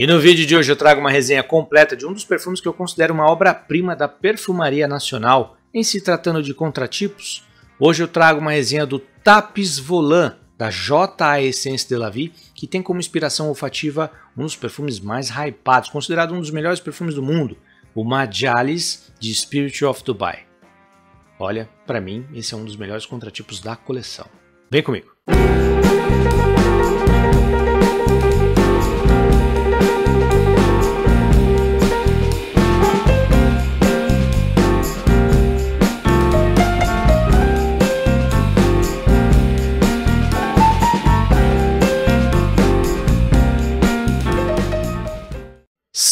E no vídeo de hoje eu trago uma resenha completa de um dos perfumes que eu considero uma obra-prima da perfumaria nacional, em se tratando de contratipos. Hoje eu trago uma resenha do Tapis Volant, da J.A. Essence de la Vie, que tem como inspiração olfativa um dos perfumes mais hypados, considerado um dos melhores perfumes do mundo, o Majalis de Spirit of Dubai. Olha, para mim, esse é um dos melhores contratipos da coleção. Vem comigo!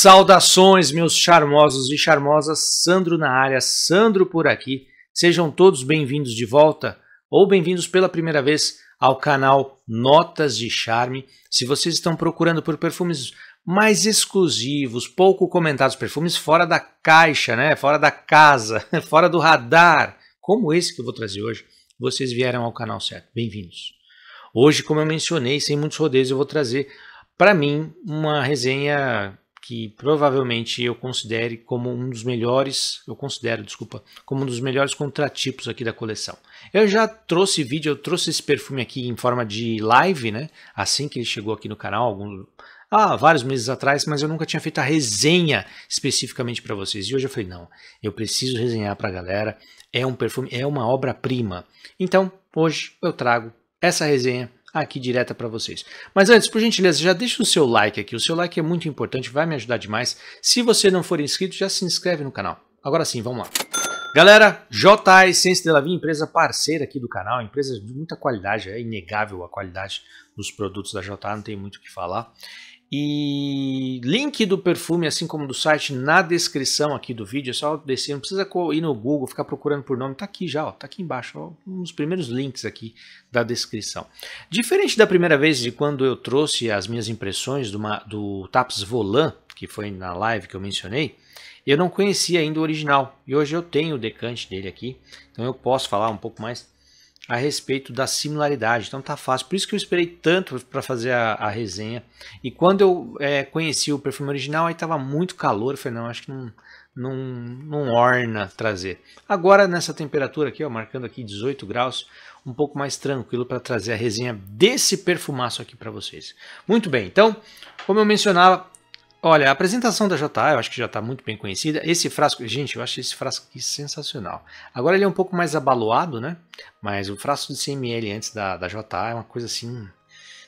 Saudações, meus charmosos e charmosas, Sandro na área, Sandro por aqui. Sejam todos bem-vindos de volta ou bem-vindos pela primeira vez ao canal Notas de Charme. Se vocês estão procurando por perfumes mais exclusivos, pouco comentados, perfumes fora da caixa, né? Fora da casa, fora do radar, como esse que eu vou trazer hoje, vocês vieram ao canal certo. Bem-vindos. Hoje, como eu mencionei, sem muitos rodeios, eu vou trazer para mim uma resenha que provavelmente eu considere como um dos melhores, eu considero, desculpa, como um dos melhores contratipos aqui da coleção. Eu já trouxe vídeo, eu trouxe esse perfume aqui em forma de live, né? Assim que ele chegou aqui no canal, alguns ah, vários meses atrás, mas eu nunca tinha feito a resenha especificamente para vocês. E hoje eu falei, não, eu preciso resenhar para a galera. É um perfume, é uma obra-prima. Então, hoje eu trago essa resenha aqui direta para vocês. Mas antes, por gentileza, já deixa o seu like aqui. O seu like é muito importante, vai me ajudar demais. Se você não for inscrito, já se inscreve no canal. Agora sim, vamos lá. Galera, JA Essence de la Vie, empresa parceira aqui do canal, empresa de muita qualidade, é inegável a qualidade dos produtos da JA, não tem muito o que falar. E link do perfume, assim como do site, na descrição aqui do vídeo. É só descer, não precisa ir no Google, ficar procurando por nome. Tá aqui já, ó, tá aqui embaixo, ó, um dos primeiros links aqui da descrição. Diferente da primeira vez de quando eu trouxe as minhas impressões do, do Taps Volant, que foi na live que eu mencionei, eu não conhecia ainda o original. E hoje eu tenho o decante dele aqui, então eu posso falar um pouco mais a respeito da similaridade. Então tá fácil. Por isso que eu esperei tanto para fazer a, a, resenha. E quando eu é, conheci o perfume original, aí tava muito calor. Eu falei, não, acho que não, não, não orna trazer. Agora nessa temperatura aqui, ó, marcando aqui 18 graus, um pouco mais tranquilo para trazer a resenha desse perfumaço aqui para vocês. Muito bem, então, como eu mencionava, Olha, a apresentação da JA eu acho que já está muito bem conhecida. Esse frasco, gente, eu acho esse frasco aqui sensacional. Agora ele é um pouco mais abaloado, né? Mas o frasco de 100ml antes da, da JA é uma coisa assim.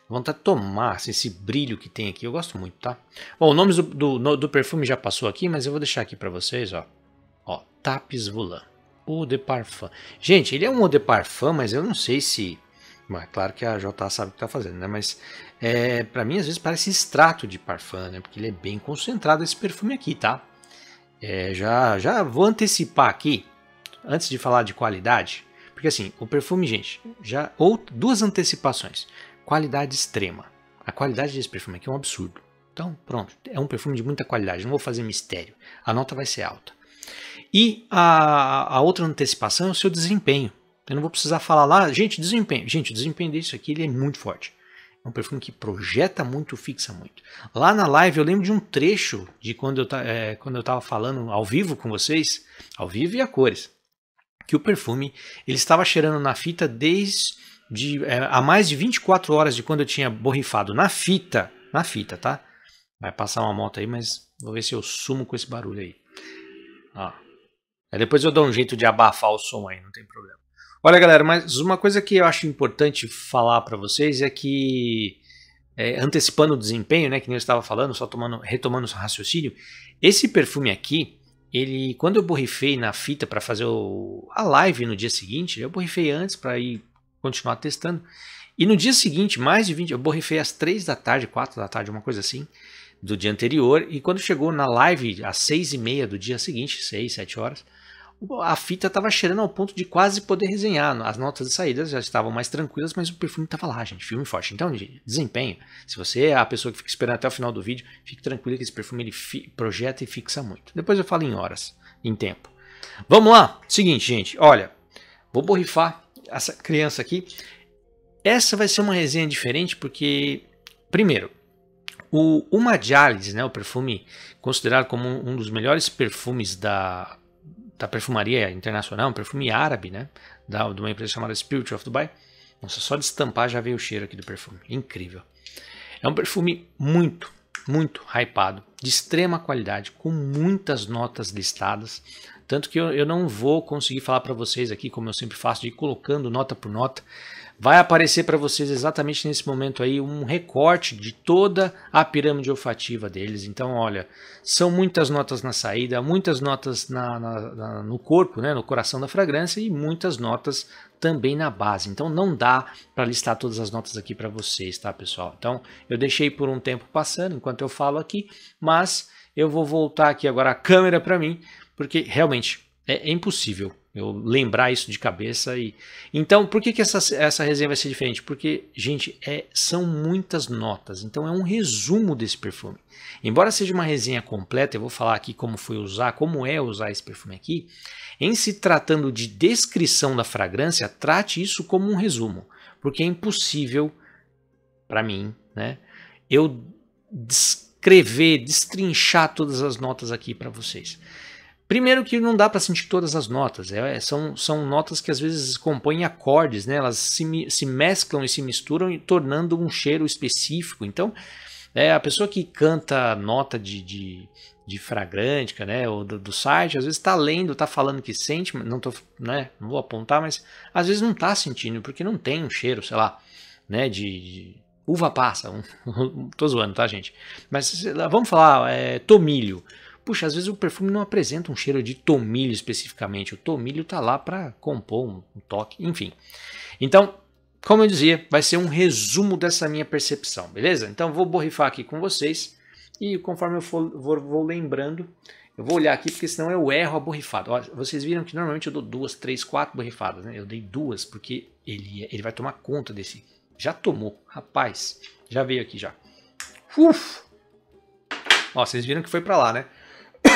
Vontade de tomar assim, esse brilho que tem aqui, eu gosto muito, tá? Bom, o nome do, do, do perfume já passou aqui, mas eu vou deixar aqui para vocês, ó. Ó, Tapis Volant. Eau de Parfum. Gente, ele é um Eau de Parfum, mas eu não sei se mas claro que a JA sabe o que está fazendo, né? Mas é, para mim às vezes parece extrato de parfum, né? Porque ele é bem concentrado esse perfume aqui, tá? É, já, já vou antecipar aqui, antes de falar de qualidade, porque assim, o perfume, gente, já ou duas antecipações. Qualidade extrema. A qualidade desse perfume aqui é um absurdo. Então, pronto, é um perfume de muita qualidade, não vou fazer mistério. A nota vai ser alta. E a, a outra antecipação é o seu desempenho. Eu não vou precisar falar lá, gente, desempenho. Gente, desempenho desse aqui ele é muito forte. É um perfume que projeta muito, fixa muito. Lá na live eu lembro de um trecho de quando eu, é, quando eu tava falando ao vivo com vocês, ao vivo e a cores, que o perfume ele estava cheirando na fita desde de, é, há mais de 24 horas de quando eu tinha borrifado na fita, na fita, tá? Vai passar uma moto aí, mas vou ver se eu sumo com esse barulho aí. Ó. Aí depois eu dou um jeito de abafar o som aí, não tem problema. Olha, galera, mas uma coisa que eu acho importante falar para vocês é que, é, antecipando o desempenho, né, que nem eu estava falando, só tomando, retomando o raciocínio, esse perfume aqui, ele, quando eu borrifei na fita para fazer o, a live no dia seguinte, eu borrifei antes para ir continuar testando. E no dia seguinte, mais de 20, eu borrifei às 3 da tarde, 4 da tarde, uma coisa assim, do dia anterior. E quando chegou na live às 6 e meia do dia seguinte, 6, 7 horas, a fita estava cheirando ao ponto de quase poder resenhar. As notas de saída já estavam mais tranquilas, mas o perfume estava lá, gente. Filme forte. Então, desempenho. Se você é a pessoa que fica esperando até o final do vídeo, fique tranquilo que esse perfume ele projeta e fixa muito. Depois eu falo em horas, em tempo. Vamos lá? Seguinte, gente. Olha, vou borrifar essa criança aqui. Essa vai ser uma resenha diferente porque, primeiro, O Uma Diálise, né, o perfume considerado como um dos melhores perfumes da, da perfumaria internacional, um perfume árabe, né, da, de uma empresa chamada Spirit of Dubai. Nossa, só de estampar já veio o cheiro aqui do perfume. Incrível. É um perfume muito, muito hypado, de extrema qualidade, com muitas notas listadas. Tanto que eu, eu não vou conseguir falar para vocês aqui, como eu sempre faço, de ir colocando nota por nota. Vai aparecer para vocês exatamente nesse momento aí um recorte de toda a pirâmide olfativa deles. Então, olha, são muitas notas na saída, muitas notas na, na, na, no corpo, né, no coração da fragrância e muitas notas também na base. Então, não dá para listar todas as notas aqui para vocês, tá, pessoal? Então, eu deixei por um tempo passando enquanto eu falo aqui, mas eu vou voltar aqui agora a câmera para mim porque realmente é, é, impossível eu lembrar isso de cabeça. e Então, por que, que essa, essa resenha vai ser diferente? Porque, gente, é, são muitas notas, então é um resumo desse perfume. Embora seja uma resenha completa, eu vou falar aqui como foi usar, como é usar esse perfume aqui. Em se tratando de descrição da fragrância, trate isso como um resumo, porque é impossível para mim, né? Eu descrever, destrinchar todas as notas aqui para vocês. Primeiro que não dá para sentir todas as notas, é, são, são notas que às vezes compõem acordes, né? elas se, se mesclam e se misturam, tornando um cheiro específico. Então, é, a pessoa que canta nota de, de, de fragrante, né, ou do, do site, às vezes está lendo, está falando que sente, não, tô, né, não vou apontar, mas às vezes não está sentindo, porque não tem um cheiro, sei lá, né, de, de uva passa. Um, tô zoando, tá, gente? Mas vamos falar, é, tomilho. Puxa, às vezes o perfume não apresenta um cheiro de tomilho especificamente. O tomilho tá lá para compor um, um toque, enfim. Então, como eu dizia, vai ser um resumo dessa minha percepção, beleza? Então vou borrifar aqui com vocês e conforme eu for, vou, vou, lembrando, eu vou olhar aqui porque senão eu erro a borrifada. Ó, vocês viram que normalmente eu dou duas, três, quatro borrifadas, né? Eu dei duas porque ele, ele vai tomar conta desse. Já tomou, rapaz, já veio aqui já. Uf! Ó, vocês viram que foi para lá, né?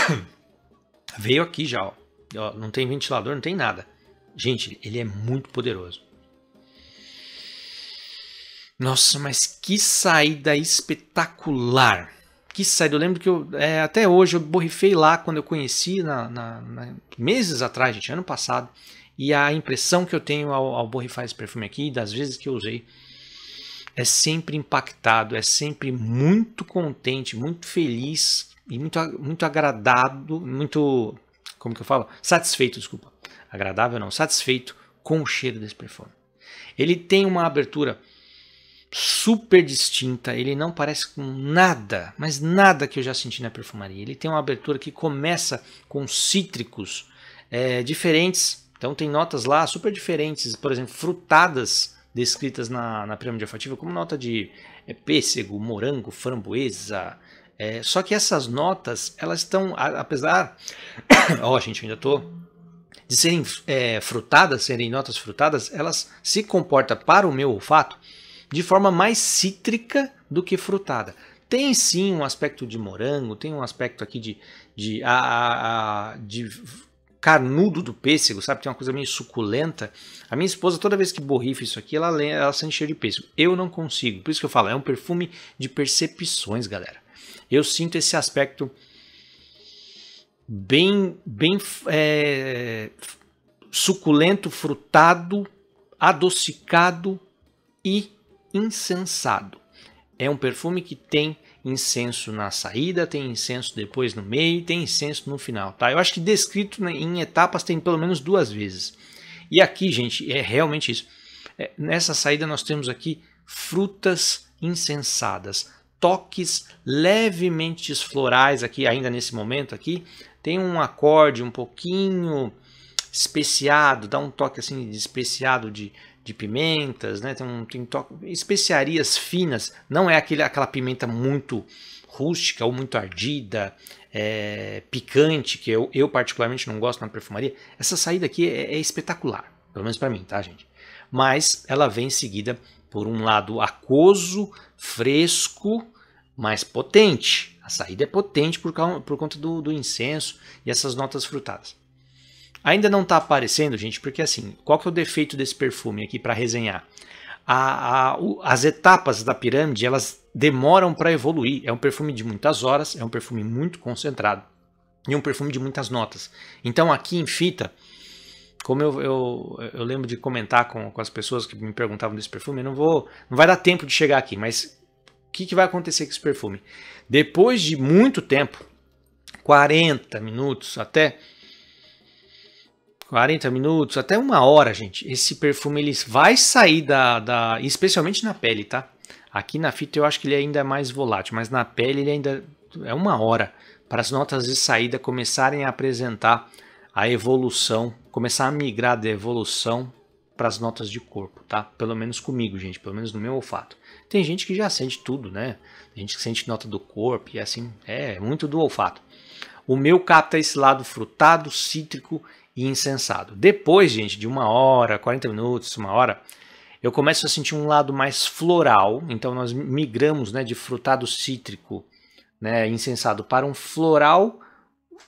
Veio aqui já, ó. ó. Não tem ventilador, não tem nada. Gente, ele é muito poderoso. Nossa, mas que saída espetacular! Que saída! Eu lembro que eu, é, até hoje eu borrifei lá quando eu conheci, na, na, na, meses atrás, gente, ano passado. E a impressão que eu tenho ao, ao borrifar esse perfume aqui, das vezes que eu usei, é sempre impactado, é sempre muito contente, muito feliz e muito, muito agradado, muito, como que eu falo? Satisfeito, desculpa. Agradável não, satisfeito com o cheiro desse perfume. Ele tem uma abertura super distinta, ele não parece com nada, mas nada que eu já senti na perfumaria. Ele tem uma abertura que começa com cítricos é, diferentes, então tem notas lá super diferentes, por exemplo, frutadas descritas na, na pirâmide olfativa como nota de é, pêssego, morango, framboesa, é, só que essas notas, elas estão, apesar. Ó, oh, gente, ainda tô. De serem é, frutadas, serem notas frutadas, elas se comportam para o meu olfato de forma mais cítrica do que frutada. Tem sim um aspecto de morango, tem um aspecto aqui de, de, a, a, de carnudo do pêssego, sabe? Tem uma coisa meio suculenta. A minha esposa, toda vez que borrifa isso aqui, ela, ela sente cheiro de pêssego. Eu não consigo. Por isso que eu falo, é um perfume de percepções, galera eu sinto esse aspecto bem, bem é, suculento, frutado, adocicado e incensado. É um perfume que tem incenso na saída, tem incenso depois no meio, tem incenso no final, tá? Eu acho que descrito em etapas tem pelo menos duas vezes. E aqui, gente, é realmente isso. É, nessa saída nós temos aqui frutas incensadas, toques levemente florais aqui, ainda nesse momento aqui. Tem um acorde um pouquinho especiado, dá um toque assim de especiado de, de pimentas, né? Tem um tem toque, especiarias finas, não é aquele, aquela pimenta muito rústica ou muito ardida, é, picante, que eu, eu particularmente não gosto na perfumaria. Essa saída aqui é, é espetacular, pelo menos para mim, tá, gente? Mas ela vem seguida por um lado aquoso, fresco, mais potente. A saída é potente por, causa, por conta do, do incenso e essas notas frutadas. Ainda não está aparecendo, gente, porque assim, qual que é o defeito desse perfume aqui para resenhar? a, a, as etapas da pirâmide elas demoram para evoluir. É um perfume de muitas horas, é um perfume muito concentrado e um perfume de muitas notas. Então aqui em fita, como eu, eu, eu lembro de comentar com, com as pessoas que me perguntavam desse perfume, não vou, não vai dar tempo de chegar aqui, mas o que, que vai acontecer com esse perfume? Depois de muito tempo, 40 minutos até 40 minutos, até uma hora, gente. Esse perfume ele vai sair da, da. Especialmente na pele, tá? Aqui na fita eu acho que ele ainda é mais volátil, mas na pele ele ainda é uma hora para as notas de saída começarem a apresentar a evolução, começar a migrar da evolução para as notas de corpo, tá? Pelo menos comigo, gente, pelo menos no meu olfato. Tem gente que já sente tudo, né? Tem gente que sente nota do corpo e assim, é muito do olfato. O meu capta esse lado frutado, cítrico e insensado. Depois, gente, de uma hora, 40 minutos, uma hora, eu começo a sentir um lado mais floral. Então nós migramos né, de frutado cítrico, né, insensado, para um floral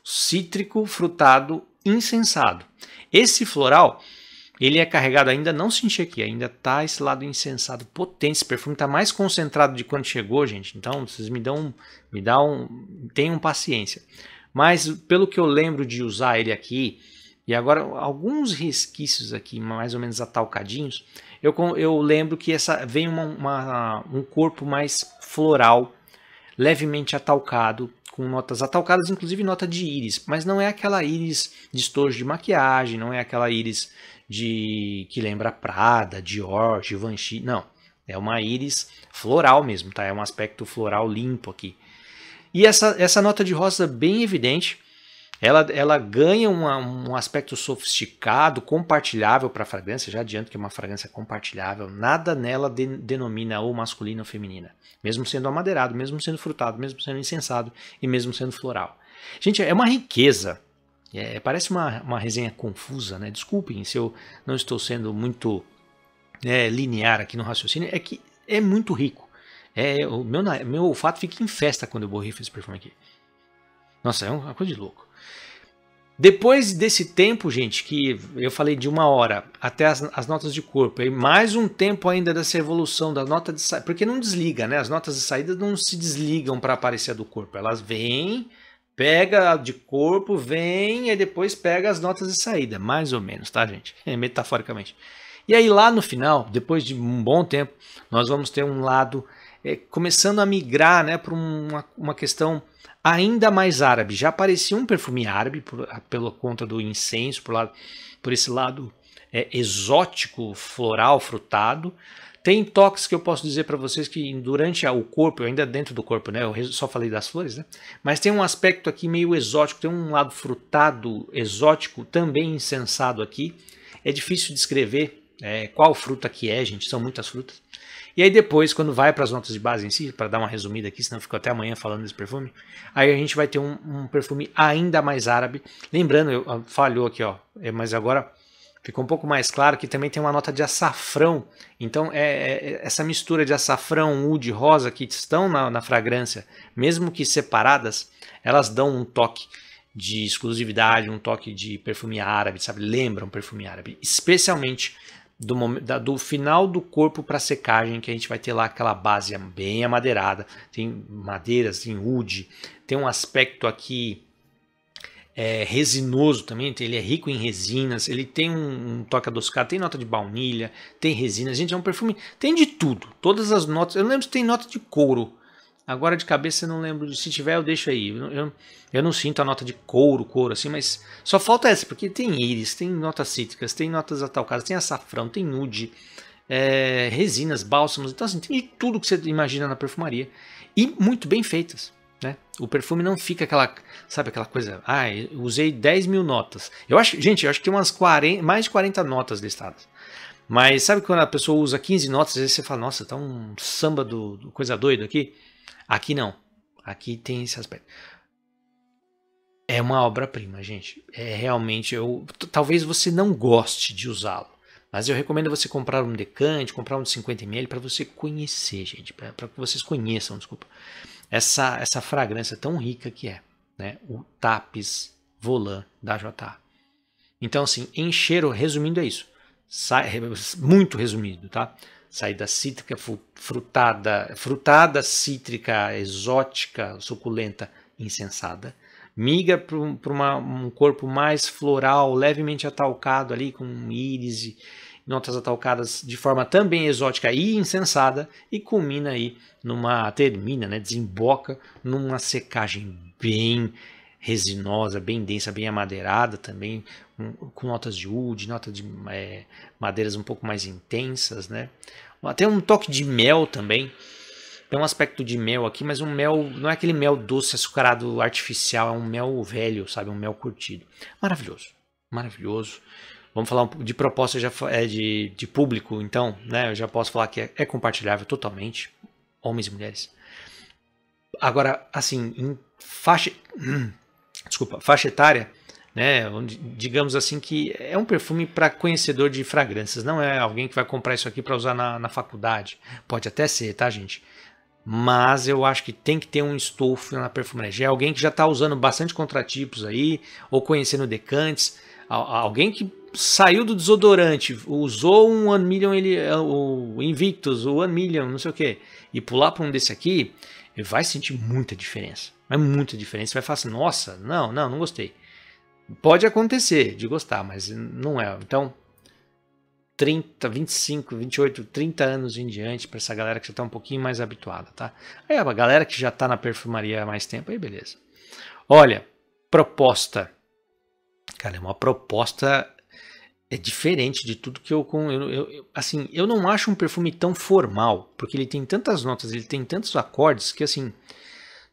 cítrico frutado insensado. Esse floral, ele é carregado ainda, não senti aqui, ainda tá esse lado insensado potente. Esse perfume está mais concentrado de quando chegou, gente. Então vocês me dão, me dão, tenham paciência. Mas pelo que eu lembro de usar ele aqui, e agora alguns resquícios aqui, mais ou menos atalcadinhos, eu, eu lembro que essa vem uma, uma, um corpo mais floral, levemente atalcado, com notas atalcadas, inclusive nota de íris, mas não é aquela íris de estojo de maquiagem, não é aquela íris de que lembra Prada, Dior, Givenchy, não. É uma íris floral mesmo, tá? É um aspecto floral limpo aqui. E essa, essa nota de rosa bem evidente, ela, ela ganha uma, um aspecto sofisticado, compartilhável para a fragrância. Já adianto que é uma fragrância compartilhável. Nada nela de, denomina ou masculina ou feminina. Mesmo sendo amadeirado, mesmo sendo frutado, mesmo sendo insensado e mesmo sendo floral. Gente, é uma riqueza. É, parece uma, uma resenha confusa, né? Desculpem se eu não estou sendo muito é, linear aqui no raciocínio. É que é muito rico. É, o meu, meu olfato fica em festa quando eu borrifo esse perfume aqui. Nossa, é uma coisa de louco. Depois desse tempo, gente, que eu falei de uma hora até as, as notas de corpo, e mais um tempo ainda dessa evolução da nota de saída, porque não desliga, né? As notas de saída não se desligam para aparecer do corpo, elas vêm, pega de corpo, vem e depois pega as notas de saída, mais ou menos, tá, gente? É, metaforicamente. E aí lá no final, depois de um bom tempo, nós vamos ter um lado é, começando a migrar né, para uma, uma questão ainda mais árabe. Já aparecia um perfume árabe por, pela conta do incenso, por, lado, por esse lado é, exótico, floral, frutado. Tem toques que eu posso dizer para vocês que durante o corpo, ainda dentro do corpo, né? Eu só falei das flores, né? Mas tem um aspecto aqui meio exótico, tem um lado frutado, exótico, também insensado aqui. É difícil descrever é, qual fruta que é, gente, são muitas frutas. E aí depois, quando vai para as notas de base em si, para dar uma resumida aqui, senão fico até amanhã falando desse perfume, aí a gente vai ter um, um perfume ainda mais árabe. Lembrando, eu, falhou aqui, ó, é, mas agora ficou um pouco mais claro que também tem uma nota de açafrão. Então, é, é essa mistura de açafrão, oud, rosa que estão na, na fragrância, mesmo que separadas, elas dão um toque de exclusividade, um toque de perfume árabe, sabe? Lembram perfume árabe, especialmente do, da, do final do corpo para secagem, que a gente vai ter lá aquela base bem amadeirada, tem madeiras, tem wood, tem um aspecto aqui é, resinoso também, ele é rico em resinas, ele tem um, um, toque adocicado, tem nota de baunilha, tem resina, gente, é um perfume, tem de tudo, todas as notas, eu lembro se tem nota de couro, Agora de cabeça eu não lembro. Se tiver, eu deixo aí. Eu, eu, eu, não sinto a nota de couro, couro assim, mas só falta essa, porque tem íris, tem notas cítricas, tem notas atalcadas, tem açafrão, tem nude, é, resinas, bálsamos. Então, assim, tem de tudo que você imagina na perfumaria. E muito bem feitas. Né? O perfume não fica aquela, sabe, aquela coisa. Ah, usei 10 mil notas. Eu acho, gente, eu acho que tem umas 40, mais de 40 notas listadas. Mas sabe quando a pessoa usa 15 notas, às vezes você fala, nossa, tá um samba do, do coisa doida aqui. Aqui não. Aqui tem esse aspecto. É uma obra-prima, gente. É realmente. Eu, talvez você não goste de usá-lo. Mas eu recomendo você comprar um decante, comprar um de 50ml para você conhecer, gente. Para que vocês conheçam, desculpa. Essa, essa fragrância tão rica que é. Né? O Tapis Volant da JA. Então, assim, em cheiro, resumindo, é isso. Muito resumido, tá? saída cítrica, frutada, frutada, cítrica, exótica, suculenta, insensada. Migra para um corpo mais floral, levemente atalcado ali, com íris notas atalcadas de forma também exótica e insensada, e culmina aí numa. termina, né, desemboca numa secagem bem resinosa, bem densa, bem amadeirada também, com notas de wood, notas de é, madeiras um pouco mais intensas, né? Até um toque de mel também. Tem um aspecto de mel aqui, mas um mel não é aquele mel doce açucarado artificial, é um mel velho, sabe, um mel curtido. Maravilhoso, maravilhoso. Vamos falar de proposta já é de, de público, então, né? Eu já posso falar que é, é compartilhável totalmente, homens e mulheres. Agora, assim, em faixa, desculpa, faixa etária, né? Onde, digamos assim que é um perfume para conhecedor de fragrâncias, não é alguém que vai comprar isso aqui para usar na, na faculdade. Pode até ser, tá, gente? Mas eu acho que tem que ter um estofo na perfumaria. É alguém que já está usando bastante contratipos aí, ou conhecendo decantes, alguém que saiu do desodorante, usou um One Million, ele, o Invictus, o One Million, não sei o que, e pular para um desse aqui, vai sentir muita diferença. Vai muita diferença. Vai falar assim, nossa, não, não, não gostei. Pode acontecer de gostar, mas não é. Então, 30, 25, 28, 30 anos em diante para essa galera que já está um pouquinho mais habituada, tá? Aí a galera que já está na perfumaria há mais tempo, aí beleza. Olha, proposta. Cara, é uma proposta é diferente de tudo que eu, eu, eu, assim, eu não acho um perfume tão formal, porque ele tem tantas notas, ele tem tantos acordes que assim,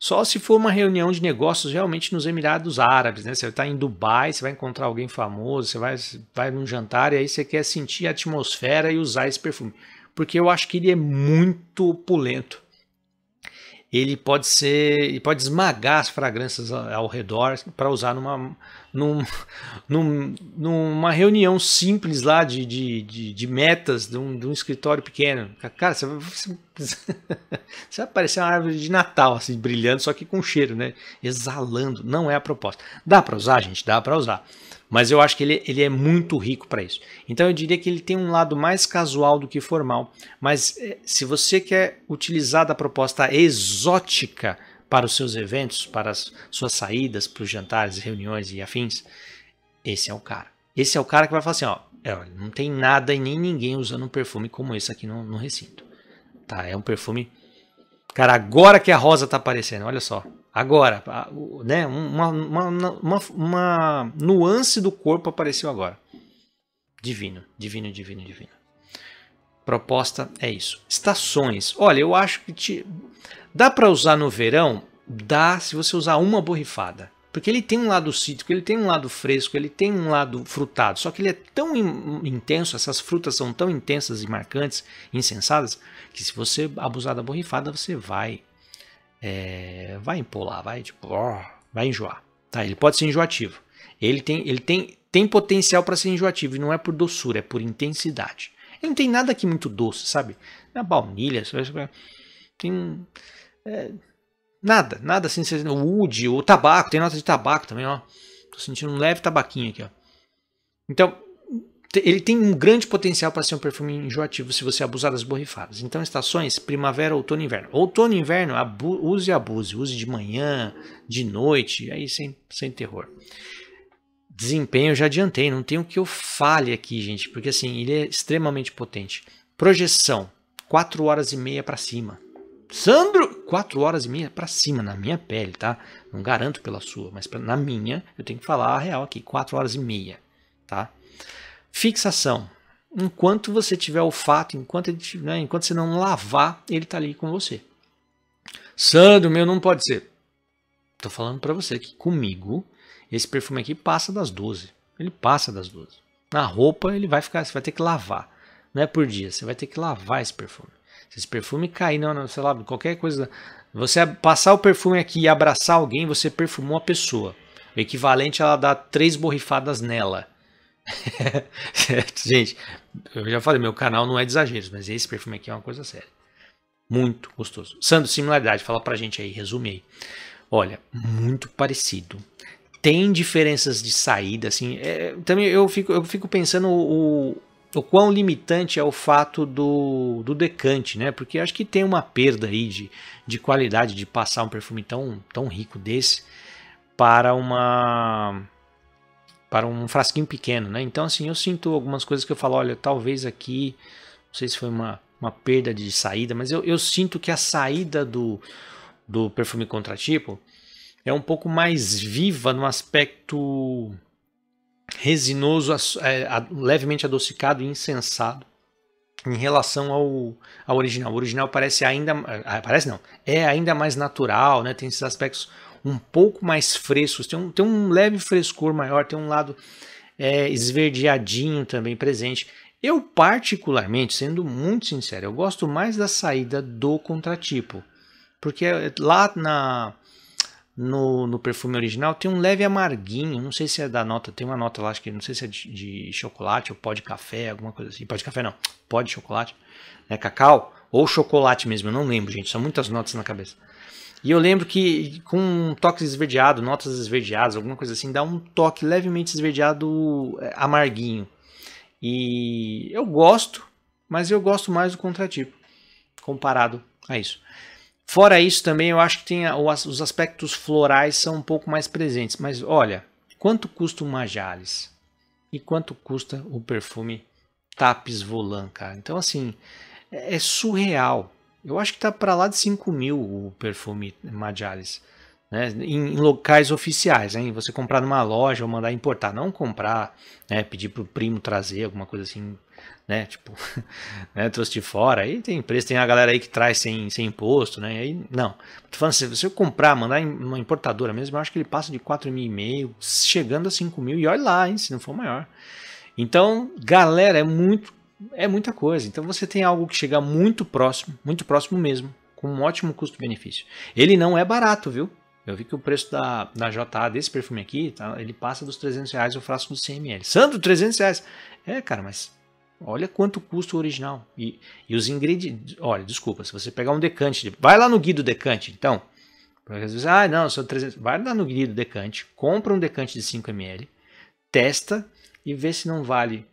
só se for uma reunião de negócios realmente nos Emirados Árabes, né? Você está em Dubai, você vai encontrar alguém famoso, você vai, vai num jantar e aí você quer sentir a atmosfera e usar esse perfume. Porque eu acho que ele é muito opulento. Ele pode ser, ele pode esmagar as fragrâncias ao redor para usar numa, num, num, numa reunião simples lá de, de, de, de metas de um, de um, escritório pequeno. Cara, você, você, você vai parecer uma árvore de Natal, assim, brilhando, só que com cheiro, né? Exalando. Não é a proposta. Dá para usar, gente? Dá para usar. Mas eu acho que ele, ele é muito rico para isso. Então eu diria que ele tem um lado mais casual do que formal. Mas eh, se você quer utilizar da proposta exótica para os seus eventos, para as suas saídas, para os jantares, reuniões e afins, esse é o cara. Esse é o cara que vai falar assim, ó, é, não tem nada e nem ninguém usando um perfume como esse aqui no, no recinto. Tá, é um perfume... Cara, agora que a rosa tá aparecendo, olha só. Agora, né, uma, uma, uma, uma nuance do corpo apareceu agora. Divino, divino, divino, divino. Proposta é isso. Estações. Olha, eu acho que te... dá para usar no verão? Dá se você usar uma borrifada. Porque ele tem um lado cítrico, ele tem um lado fresco, ele tem um lado frutado. Só que ele é tão intenso, essas frutas são tão intensas e marcantes, insensadas, que se você abusar da borrifada, você vai é, vai empolar, vai tipo, vai enjoar. Tá? Ele pode ser enjoativo. Ele tem, ele tem, tem potencial para ser enjoativo e não é por doçura, é por intensidade. Ele não tem nada aqui muito doce, sabe? Na baunilha, tem é, nada, nada assim, o wood, o tabaco, tem nota de tabaco também, ó. Tô sentindo um leve tabaquinho aqui, ó. Então, ele tem um grande potencial para ser um perfume enjoativo se você abusar das borrifadas. Então, estações primavera, outono e inverno. Outono e inverno, use e abuse. Use de manhã, de noite, aí sem, sem terror. Desempenho eu já adiantei, não tem o que eu fale aqui, gente, porque assim, ele é extremamente potente. Projeção, 4 horas e meia para cima. Sandro, 4 horas e meia para cima na minha pele, tá? Não garanto pela sua, mas na minha eu tenho que falar a real aqui, 4 horas e meia, tá? Fixação. Enquanto você tiver olfato, enquanto, né, enquanto você não lavar, ele tá ali com você. Sandro, meu não pode ser. Tô falando para você que comigo esse perfume aqui passa das 12. Ele passa das 12. Na roupa ele vai ficar, você vai ter que lavar. Não é por dia, você vai ter que lavar esse perfume. Se esse perfume cair, não, não, sei lá, qualquer coisa. Você passar o perfume aqui e abraçar alguém, você perfumou a pessoa. O equivalente a ela dar três borrifadas nela. Gente, eu já falei, meu canal não é de exageros, mas esse perfume aqui é uma coisa séria. Muito gostoso. Sandro, similaridade, fala pra gente aí, resume aí. Olha, muito parecido tem diferenças de saída, assim. É, também eu fico, eu fico pensando o, o quão limitante é o fato do, do decante, né? Porque acho que tem uma perda aí de, de qualidade de passar um perfume tão, tão rico desse para uma para um frasquinho pequeno, né? Então assim, eu sinto algumas coisas que eu falo, olha, talvez aqui, não sei se foi uma, uma perda de saída, mas eu, eu sinto que a saída do, do perfume contratipo é um pouco mais viva no aspecto resinoso, é, levemente adocicado e insensado em relação ao, ao original. O original parece ainda, ah, parece não, é ainda mais natural, né? Tem esses aspectos um pouco mais frescos, tem um, tem um leve frescor maior, tem um lado é, esverdeadinho também presente. Eu particularmente, sendo muito sincero, eu gosto mais da saída do contratipo, porque lá na no, no perfume original tem um leve amarguinho, não sei se é da nota, tem uma nota lá, acho que não sei se é de, de chocolate ou pó de café, alguma coisa assim. Pó de café não, pó de chocolate, né, cacau ou chocolate mesmo, eu não lembro, gente, são muitas notas na cabeça. E eu lembro que com um toque esverdeado, notas esverdeadas, alguma coisa assim, dá um toque levemente esverdeado é, amarguinho. E eu gosto, mas eu gosto mais do contratipo comparado a isso. Fora isso, também eu acho que tem os aspectos florais são um pouco mais presentes. Mas olha, quanto custa uma Jales? E quanto custa o perfume Tapis Volant, cara? Então, assim, é, é surreal. Eu acho que tá para lá de 5 mil o perfume Majalis. Né, em, em, locais oficiais, hein? Você comprar numa loja ou mandar importar, não comprar, né, pedir pro primo trazer alguma coisa assim né? Tipo, né? trouxe de fora. Aí tem preço, tem a galera aí que traz sem, sem imposto, né? Aí, não. Tô falando, se você comprar, mandar em uma importadora mesmo, eu acho que ele passa de 4.500, chegando a 5 mil, e olha lá, hein, se não for maior. Então, galera, é muito, é muita coisa. Então você tem algo que chega muito próximo, muito próximo mesmo, com um ótimo custo-benefício. Ele não é barato, viu? Eu vi que o preço da, da JA desse perfume aqui, tá, ele passa dos 300 reais o frasco do 100 ml. Sandro, 300 reais. É, cara, mas Olha quanto custa o original. E, e os ingredientes. Olha, desculpa, se você pegar um decante. Vai lá no guia do decante, então. Porque às vezes, ah, não, são 300. Vai lá no guia do decante, compra um decante de 5ml, testa e vê se não vale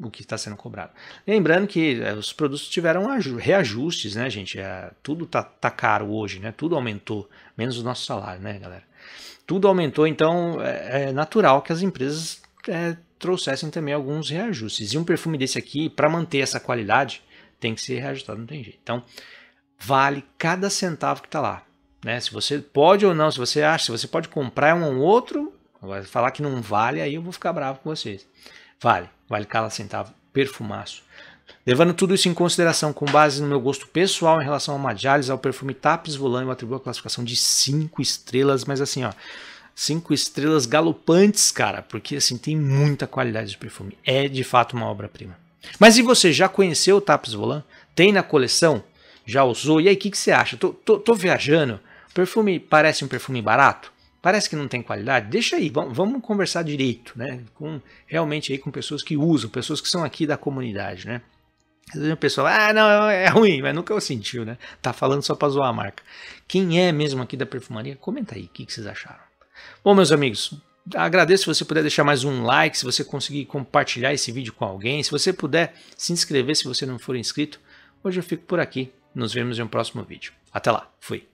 o que está sendo cobrado. Lembrando que é, os produtos tiveram reajustes, né, gente? É, tudo tá, tá caro hoje, né? Tudo aumentou, menos o nosso salário, né, galera? Tudo aumentou, então é, é natural que as empresas é, trouxessem também alguns reajustes. E um perfume desse aqui, para manter essa qualidade, tem que ser reajustado, não tem jeito. Então, vale cada centavo que está lá. Né? Se você pode ou não, se você acha, se você pode comprar um ou outro, vai falar que não vale, aí eu vou ficar bravo com vocês. Vale, vale cada centavo, perfumaço. Levando tudo isso em consideração, com base no meu gosto pessoal em relação ao Majalis, ao perfume Tapis Volant, eu atribuo a classificação de 5 estrelas, mas assim, ó, cinco estrelas galopantes, cara, porque assim tem muita qualidade de perfume. É de fato uma obra-prima. Mas e você já conheceu o Tapes Volant? Tem na coleção? Já usou? E aí, o que, que, você acha? Tô, tô, tô, viajando. O perfume parece um perfume barato? Parece que não tem qualidade? Deixa aí, vamos, vamos conversar direito, né? Com, realmente aí com pessoas que usam, pessoas que são aqui da comunidade, né? O pessoal, ah, não, é ruim, mas nunca o sentiu, né? Tá falando só pra zoar a marca. Quem é mesmo aqui da perfumaria, comenta aí o que, que vocês acharam. Bom, meus amigos, agradeço se você puder deixar mais um like, se você conseguir compartilhar esse vídeo com alguém, se você puder se inscrever se você não for inscrito. Hoje eu fico por aqui. Nos vemos em um próximo vídeo. Até lá. Fui.